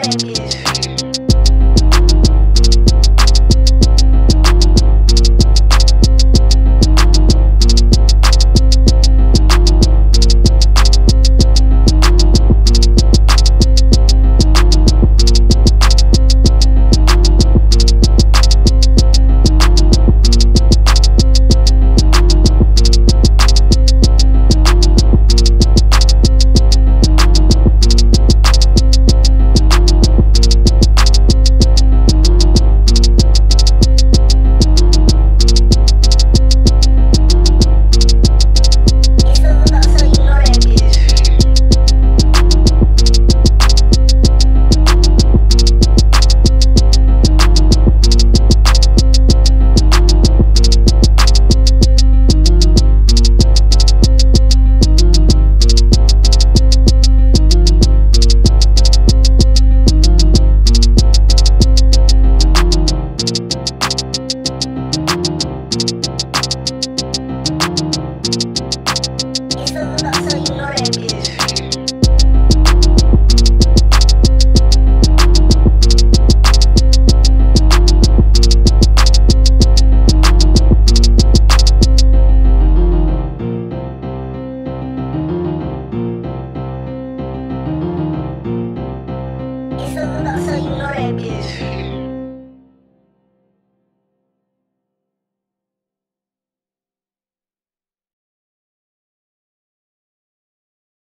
baby Lorebi.